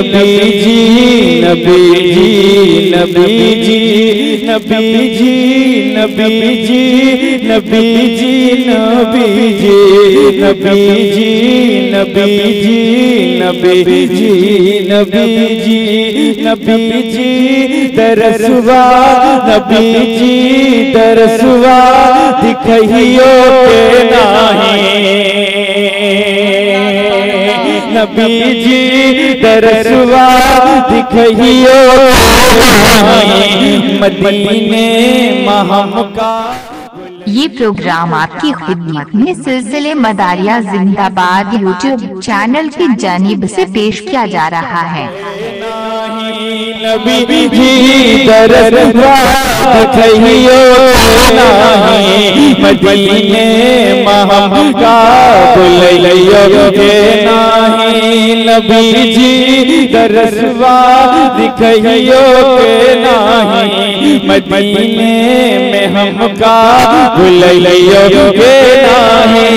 नबी जी नबी जी नबी जी नबी जी नबी जी नबी जी नबी जी नबी जी नबी जी नबी जी नबी जी नबी जी दरसुआ नबी जी दरसुआ दिखइयो के नाही नबी जी दरसवा दिखइयो। मदीने महमका ये प्रोग्राम आपकी खिदमत में सिलसिले मदारिया जिंदाबाद यूट्यूब चैनल की जानिब से पेश किया जा रहा है। नबी जी दरसवा के। नबी जी दरसवा दिखइयो के नाही। मदीने में हमका बुलइयो के नाही।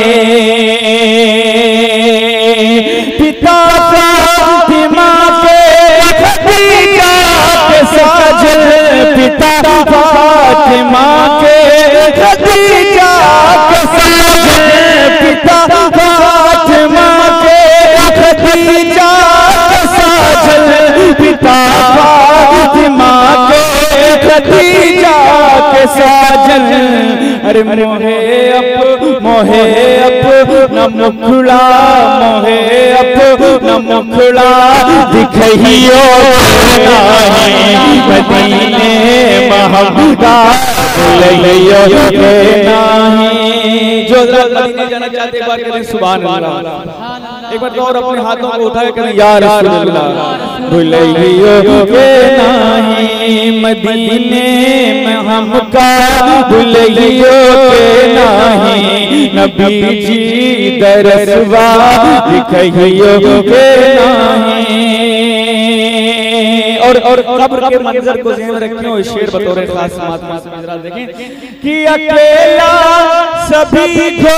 पिता फातिमा साजन पिता फातिमा के साजन। अरे मोहे अप मोहे अप न मुखड़ा मोहे अप न मुखड़ा दिखइयो नाही मदीने महमदा जो चाहते एक बार और अपने हाथों को उठाए करें या भुलइयो के नाही मदीने में हमका भुलइयो के नाही नबी जी दरसवा दिखइयो के नाही और और कब्र के मंजर को ध्यान रखें और शेर बतौर खास महात्मा से मंजर देखें कि अकेला सभी को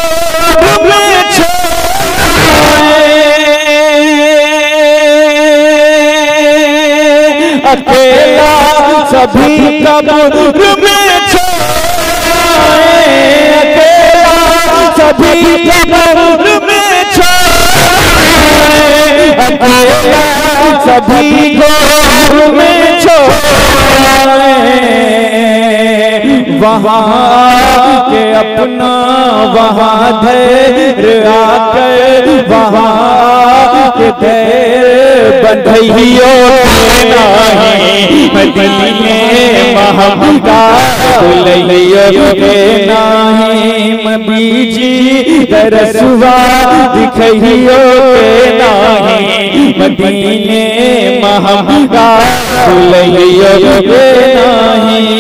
में छोड़े अकेला सभी कब्र में छोड़े अकेला सभी कब्र में अकेला सभी को में छोड़े वहाँ के अपना वहाँ धैर्य आकर वहाँ के धैर्य बंधइयो नाही मदीने महबूबा नाम बीजी दरसुआ दिखियो के नाही मदीने महबूबा बुलैयो के नाही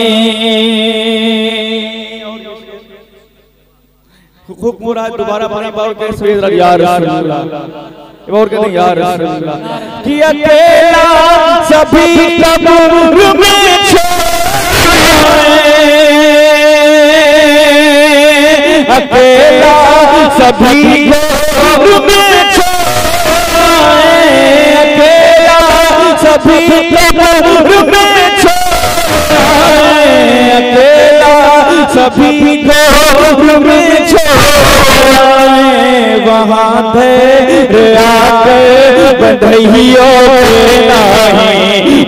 खूब मुराद दोबारा पानी पाओ के सवेद यार और कहते यार कि अकेला सभी कब्र में अकेला सभी कब्र में छोड़े अकेला सभी कब्र में छोड़े अकेला सभी कब्र में छोड़े वहाँ आकर के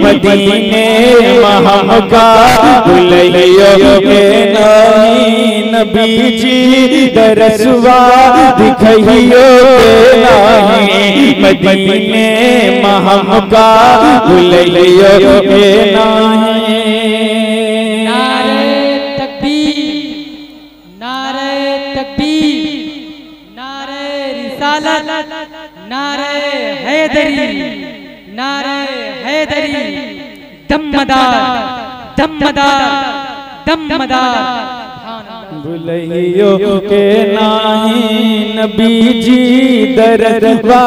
मदीने बुलइयो के नबी जी दरसवा दिखइयो के मदीने बुलइयो के नाही हैदरी, नारे हैदरी दमदार दमदार दमदार भुलैयो के नाही नबी जी दरदवा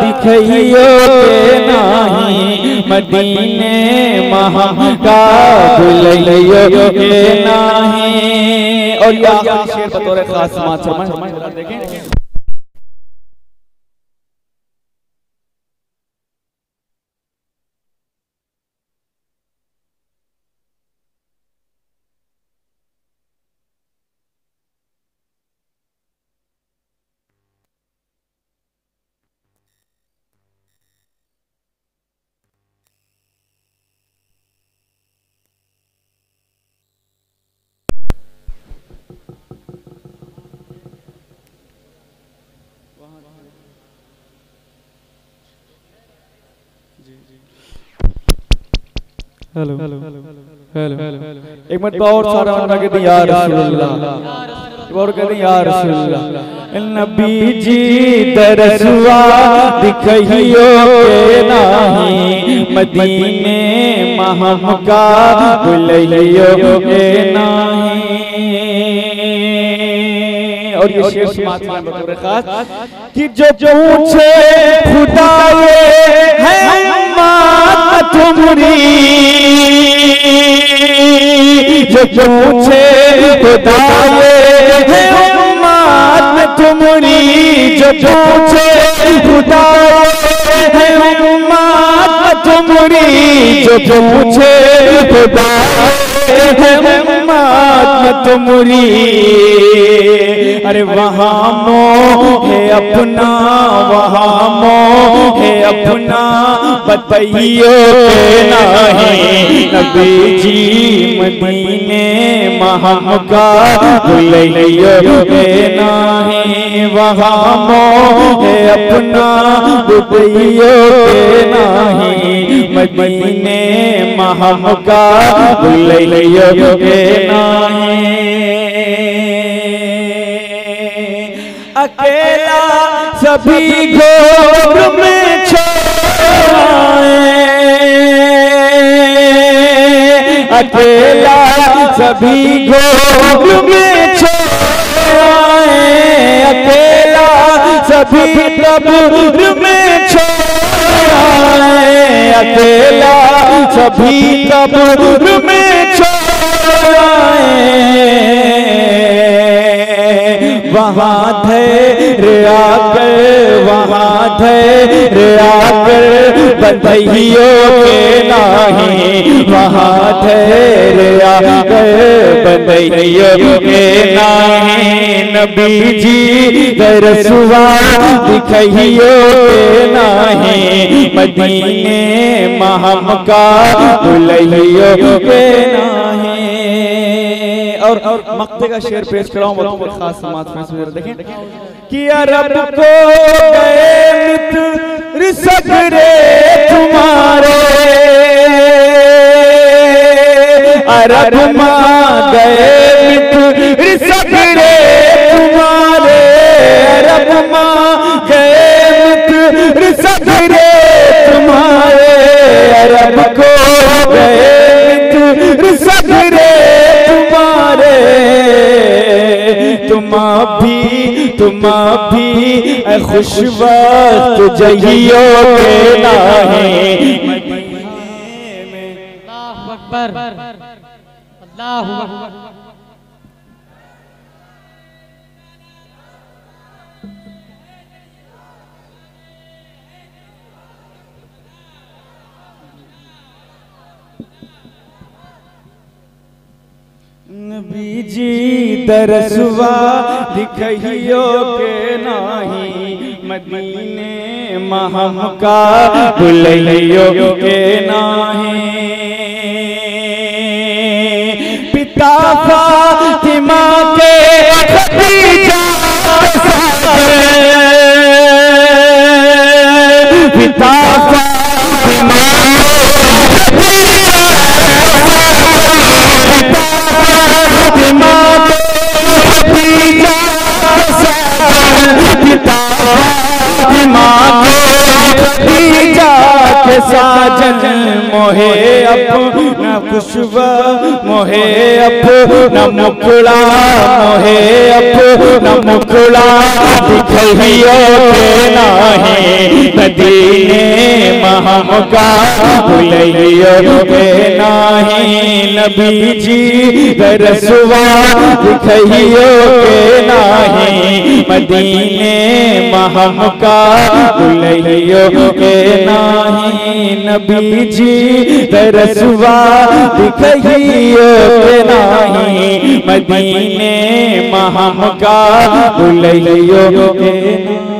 दिखैयो के नाही मदीने महका भुलैयो के नाही और ये शेर बतौर खास फरमाएँ देखें। हेलो हेलो हेलो एक मिनट और सारा कहते रसूलुल्लाह और कहते रसूलुल्लाह नबी जी दरसुआ दिखइयो के नाही मदीने महमका बुलइयो के नहीं और ये शेर समाज में बतौर खास कि जो पूछे खुदा ये है मात तुमरी जो पूछे खुदा ये है मात तुमरी जो पूछे खुदा ये है मात तुमरी जो पूछे खुदा है मात तुमरी। अरे वहाँ मो है अपना, वहाँ मो है अपना। बताइयो नहीं नबी जी मदीने भुलैयो के नहीं, वहाँ मो है अपना। बताइयो नहीं, मदीने अकेला सभी घोर में छोड़ाए। अकेला सभी घोर में छोड़ाए। अकेला सभी कब्र में छोड़ाए। अकेला सभी कब्र में छोड़ाए वहाँ धैर्य वहाँ धैर्य आकर बधाइयों के नाही। वहाँ धैर्य आकर के नाही। नबी जी दरसुआ दिखाइयो के नाही। मदीने महमका बुलइयो के नाही। और मक्ते का शेर पेश कराऊं खास समाज में देखें कि अरब को गए तुम्हारे। अरब माँ गए सगरे तुम्हारे। अरब माँ गए तुम्हारे। अरब को तुम भी खुश वक्त जइयो के नाहे अल्लाह अकबर। अल्लाह अकबर नबी जी दरसुआ दिखइयो के नाही मदीने महमका बुलइयो के नाही। पिता फातिमा के मोहे अपना खुशबा मोहे अपना मुकड़ा मोहे अपना मुकड़ा दिखियो के नाही मदीने महमका भुलैयो के नाही नबी जी रसवा दिखियो के नाही। मदीने महमका भुलैयो के नाही नबी जी रसवा दिखियो के नाही। मदीने महमका भुलैयो के नाही।